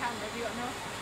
camera, have you got enough?